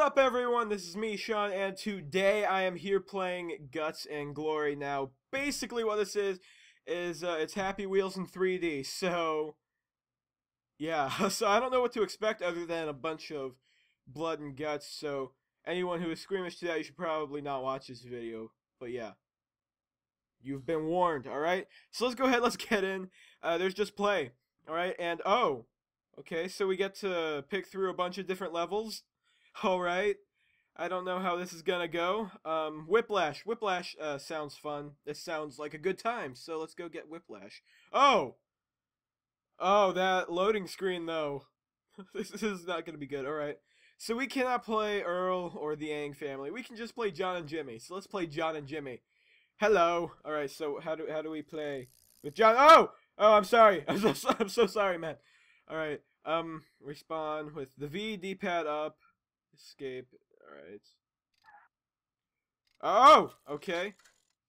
up, everyone? This is me, Sean, and today I am here playing Guts and Glory. Now, basically, what this is is uh, it's Happy Wheels in 3D. So, yeah. So I don't know what to expect other than a bunch of blood and guts. So anyone who is squeamish to that, you should probably not watch this video. But yeah, you've been warned. All right. So let's go ahead. Let's get in. Uh, there's just play. All right. And oh, okay. So we get to pick through a bunch of different levels. Alright. I don't know how this is gonna go. Um, Whiplash. Whiplash uh, sounds fun. This sounds like a good time, so let's go get Whiplash. Oh! Oh, that loading screen, though. this is not gonna be good. Alright. So we cannot play Earl or the Ang family. We can just play John and Jimmy. So let's play John and Jimmy. Hello. Alright, so how do, how do we play with John? Oh! Oh, I'm sorry. I'm so, I'm so sorry, man. Alright. Um, respawn with the V, D-pad up. Escape. Alright. Oh! Okay.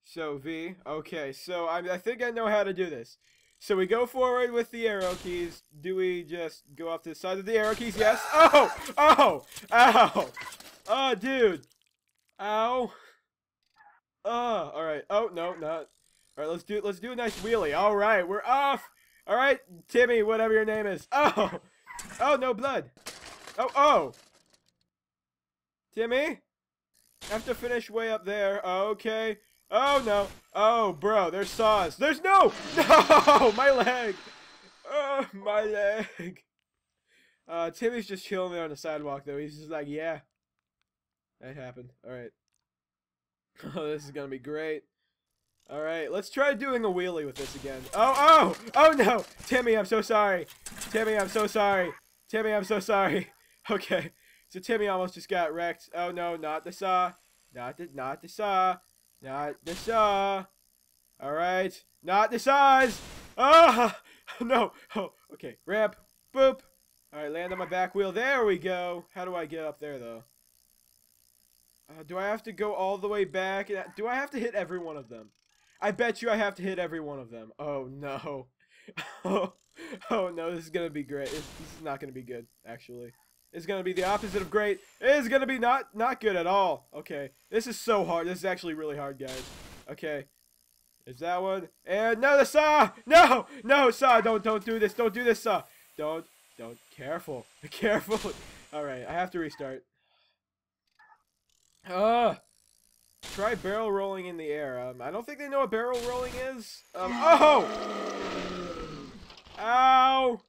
So, V. Okay, so I, I think I know how to do this. So we go forward with the arrow keys. Do we just go off to the side of the arrow keys? Yes. Oh! Oh! Ow! Oh, dude! Ow! Oh, alright. Oh, no, not. Alright, let's do let's do a nice wheelie. Alright, we're off! Alright, Timmy, whatever your name is. Oh! Oh, no blood! Oh, oh! Timmy? I have to finish way up there. Okay. Oh, no. Oh, bro, there's saws. There's no! No! My leg! Oh, my leg. Uh, Timmy's just chilling there on the sidewalk, though. He's just like, yeah. That happened. Alright. Oh, this is gonna be great. Alright, let's try doing a wheelie with this again. Oh, oh! Oh, no! Timmy, I'm so sorry. Timmy, I'm so sorry. Timmy, I'm so sorry. Okay. So Timmy almost just got wrecked. Oh no, not the saw. Not the not the saw. Not the saw. Alright. Not the saws! Ah! Oh, no! Oh, okay. Ramp. Boop. Alright, land on my back wheel. There we go. How do I get up there, though? Uh, do I have to go all the way back? Do I have to hit every one of them? I bet you I have to hit every one of them. Oh, no. oh, oh no, this is to be great. This, is not to be good, actually is going to be the opposite of great. Is going to be not not good at all. Okay. This is so hard. This is actually really hard, guys. Okay. Is that one? And no, the saw! No! No, saw! Don't, don't do this. Don't do this, saw. Don't, don't. Careful. Careful. Alright, I have to restart. Uh, try barrel rolling in the air. Um, I don't think they know what barrel rolling is. Um, oh! Ow!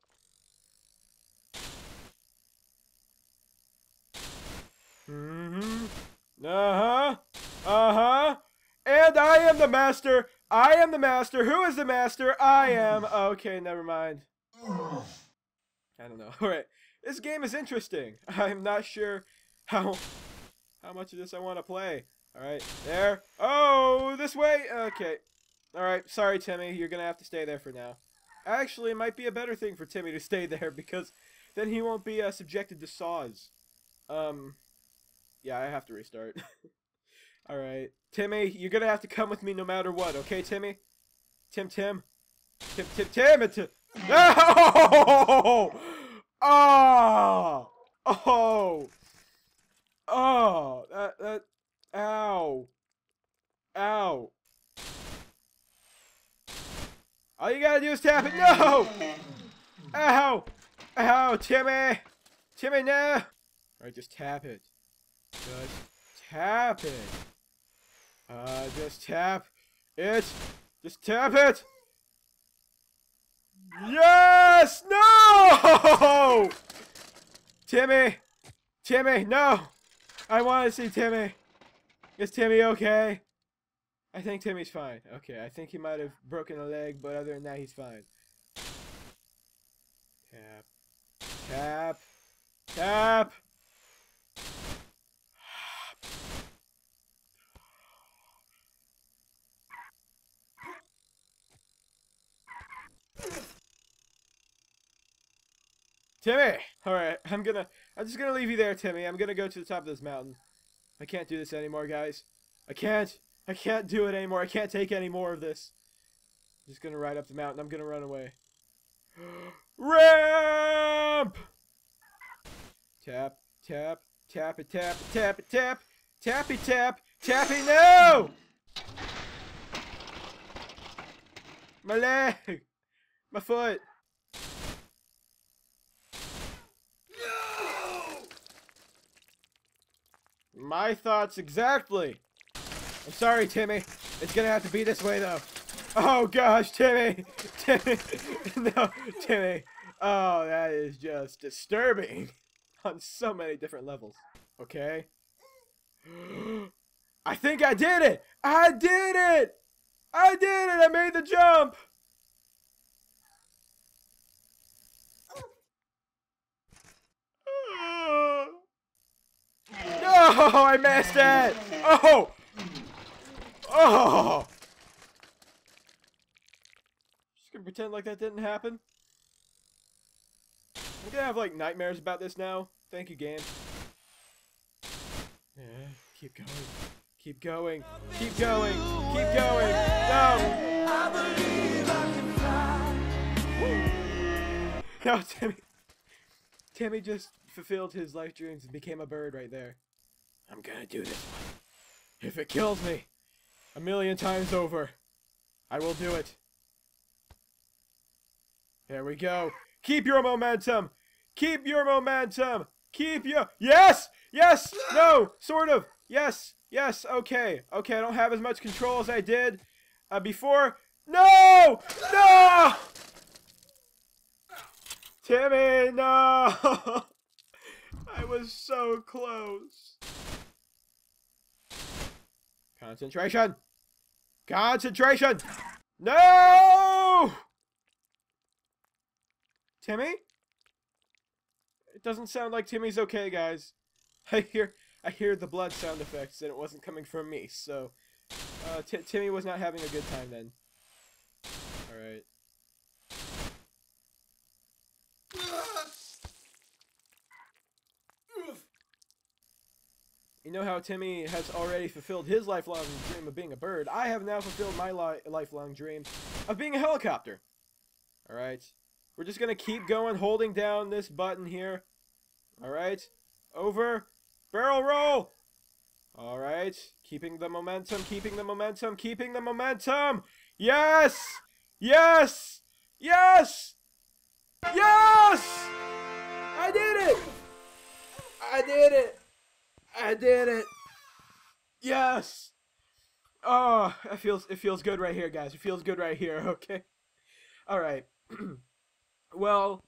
Mm-hmm. Uh-huh. Uh-huh. And I am the master. I am the master. Who is the master? I am. Okay, never mind. I don't know. Alright. This game is interesting. I'm not sure how how much of this I want to play. Alright, there. Oh, this way? Okay. Alright, sorry, Timmy. You're going to have to stay there for now. Actually, it might be a better thing for Timmy to stay there because then he won't be uh, subjected to saws. Um, yeah, I have to restart. Alright. Timmy, you're gonna have to come with me no matter what, okay, Timmy? Tim, Tim? Tim, Tim, Tim, it's... Oh! Oh! Oh! Oh! That, that... Ow. Ow. All you gotta do is tap it. No! Ow! Ow, Timmy! Timmy, no! Alright, just tap it. Just tap it. Uh, just tap it. Just tap it. Yes! No! Timmy! Timmy, no! I want to see Timmy. Is Timmy okay? I think Timmy's fine. Okay, I think he might have broken a leg, but other than that, he's fine. Tap. Tap. Tap. Timmy! Alright, I'm gonna... I'm just gonna leave you there, Timmy. I'm gonna go to the top of this mountain. I can't do this anymore, guys. I can't. I can't do it anymore. I can't take any more of this. I'm just gonna ride up the mountain. I'm gonna run away. Ramp! Tap, tap, Tap it, tap tap it, tap. Tappy tap. Tappy no! My leg! My foot! My thoughts exactly! I'm sorry, Timmy. It's gonna have to be this way, though. Oh, gosh, Timmy! Timmy! no, Timmy! Oh, that is just disturbing on so many different levels. Okay. I think I did it! I did it! I did it! I made the jump! No, I missed it! Oh! Oh! Just gonna pretend like that didn't happen. I'm gonna have like nightmares about this now. Thank you, game. Yeah, keep going. Keep going. Keep going. Keep going. No! No, Timmy. Timmy just fulfilled his life dreams and became a bird right there. I'm gonna do this one. If it kills me, a million times over, I will do it. There we go. Keep your momentum. Keep your momentum. Keep your... Yes! Yes! No! Sort of. Yes. Yes. Okay. Okay, I don't have as much control as I did uh, before. No! No! Timmy, no! I was so close. Concentration! Concentration! No! Timmy? It doesn't sound like Timmy's okay, guys. I hear I hear the blood sound effects, and it wasn't coming from me, so... Uh, Timmy was not having a good time then. Alright. You know how Timmy has already fulfilled his lifelong dream of being a bird? I have now fulfilled my li lifelong dream of being a helicopter. Alright. We're just gonna keep going, holding down this button here. Alright. Over. Barrel roll! Alright. Keeping the momentum, keeping the momentum, keeping the momentum! Yes! Yes! Yes! Yes! I did it! I did it! I did it! Yes! Oh, it feels it feels good right here, guys. It feels good right here, okay? Alright. well,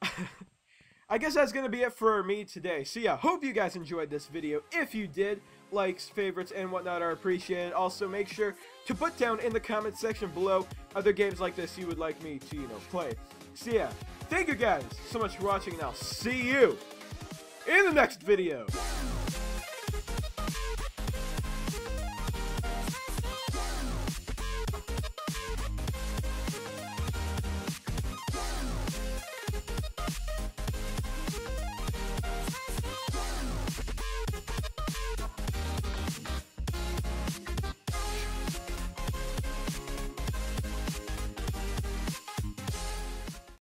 I guess that's to be it for me today. So yeah, hope you guys enjoyed this video. If you did, likes, favorites, and whatnot are appreciated. Also, make sure to put down in the comment section below other games like this you would like me to, you know, play. So yeah, thank you guys so much for watching, and I'll see you in the next video.